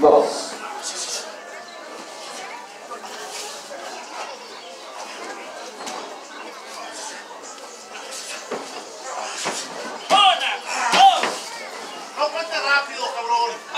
dos. Una, dos. Aguanta rápido, cabrón.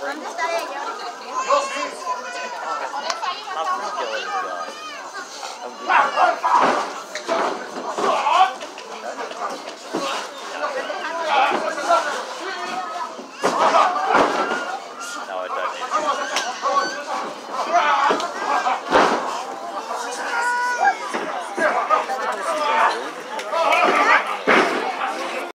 ¿Dónde está ella?